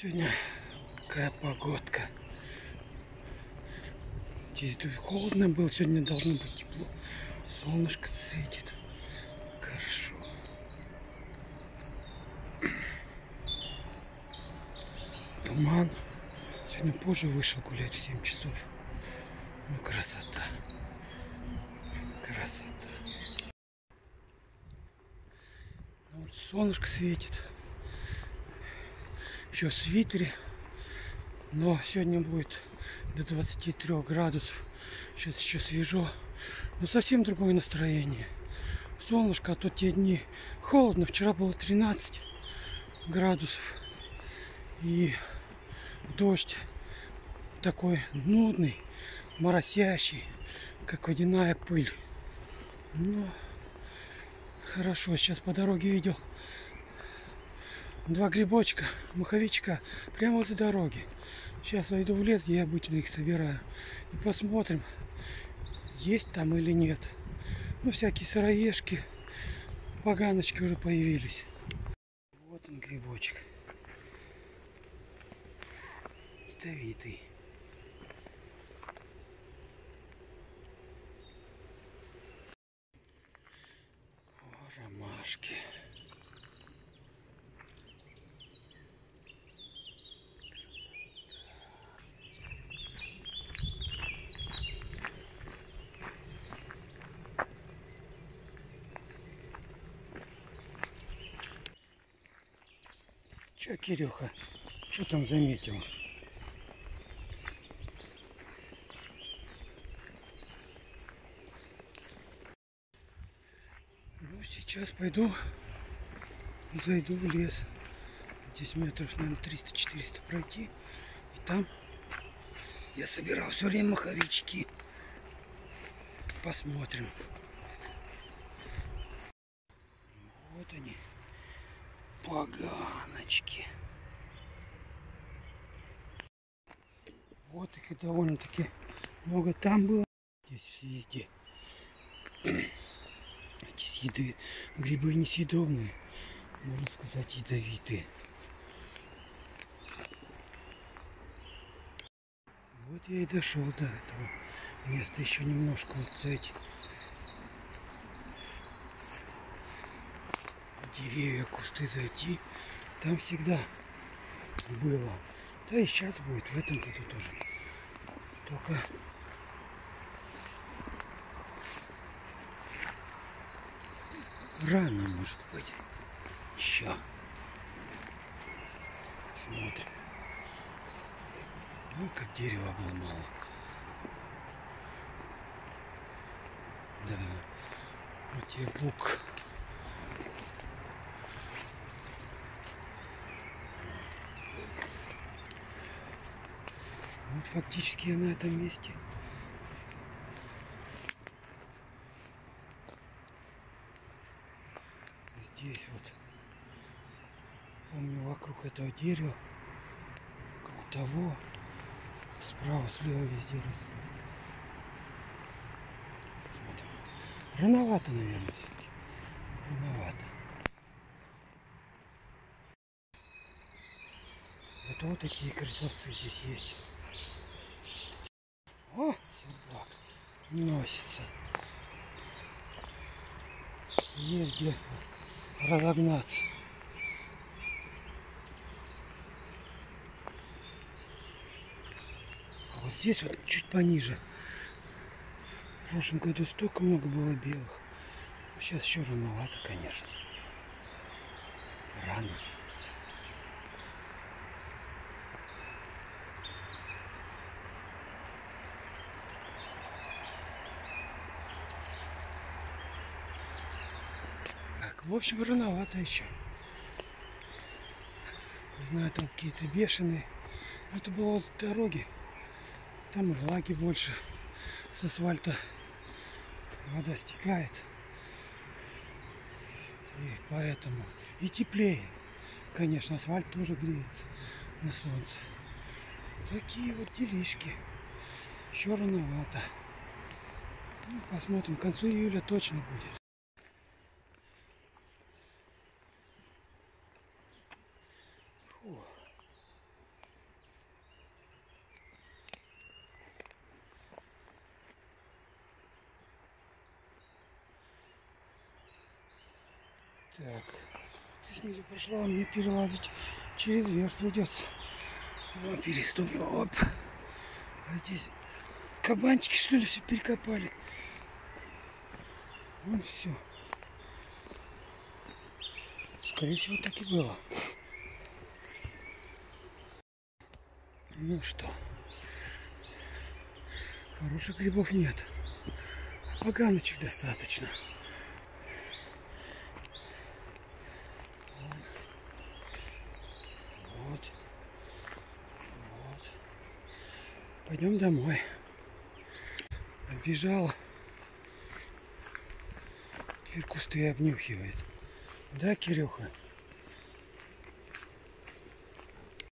Сегодня какая погодка. Здесь холодно было, сегодня должно быть тепло. Солнышко светит. Хорошо. Туман. Сегодня позже вышел гулять в 7 часов. Ну, красота. Красота. Ну, солнышко светит. Еще в свитере. Но сегодня будет до 23 градусов. Сейчас еще свежо. Но совсем другое настроение. Солнышко, а то те дни холодно. Вчера было 13 градусов. И дождь такой нудный, моросящий, как водяная пыль. Ну, хорошо, сейчас по дороге видел два грибочка, маховичка, прямо возле дороги. Сейчас войду в лес, где я обычно их собираю. И посмотрим, есть там или нет. Ну, всякие сыроежки, поганочки уже появились. Вот он грибочек. Ядовитый. О, ромашки. Че, Кирюха, что там заметил? Ну, сейчас пойду, зайду в лес. Здесь метров, наверное, 300-400 пройти. И там я собирал все время маховички. Посмотрим. Вот они. Поганочки. Вот их и довольно-таки много там было. Здесь везде. Эти съеды, грибы несъедобные, можно сказать, ядовитые. Вот я и дошел до этого места еще немножко вот за эти деревья, кусты зайти. Там всегда было. Да и сейчас будет, в этом году тоже. Только рано может быть. Еще. Смотрим. Ну, как дерево обломало. Да. Вот тебе бук. Вот фактически я на этом месте. Здесь вот. Помню вокруг этого дерева. Вокруг того. Справа, слева везде росли. Рановато, наверное, все-таки. Рановато. Зато вот такие красавцы здесь есть. О, собак носится. Есть где разогнаться. А вот здесь вот чуть пониже. В прошлом году столько много было белых. Сейчас еще рановато, конечно. Рано. Так, в общем, рановато еще. Не знаю, там какие-то бешеные. Но это было вот дороги. Там влаги больше. С асфальта вода стекает. И поэтому и теплее. Конечно, асфальт тоже греется на солнце. Такие вот делишки. Еще рановато. Ну, посмотрим, к концу июля точно будет. Так, снизу пошла, а мне перелазить через верх придется. Ну, переступим. Оп. А здесь кабанчики, что ли, все перекопали. Ну все. Скорее всего, так и было. Ну что, хороших грибов нет. А поганочек достаточно. Вот. Вот. Пойдем домой. Отбежала. Теперь кусты обнюхивает. Да, Кирюха?